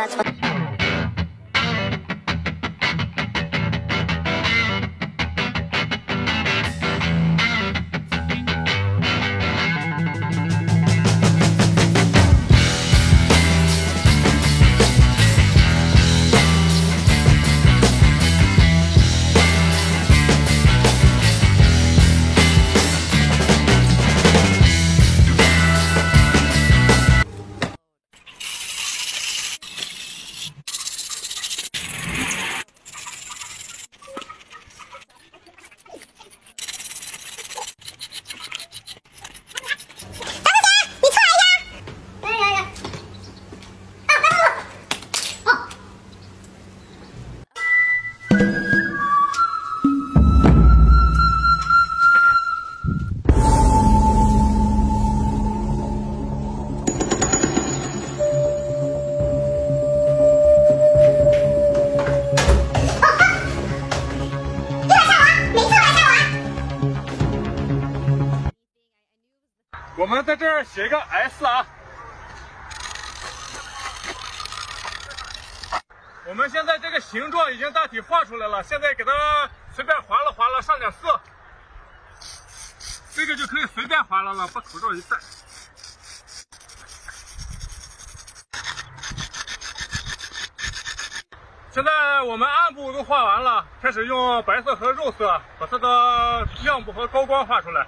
that's what. 我们在这儿写一个 S 啊。我们现在这个形状已经大体画出来了，现在给它随便划拉划拉，上点色，这个就可以随便划拉了，把口罩一戴。现在我们暗部都画完了，开始用白色和肉色把它的亮部和高光画出来。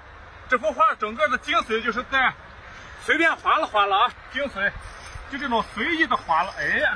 这幅画整个的精髓就是在随便划了划了啊，精髓就这种随意的划了，哎呀。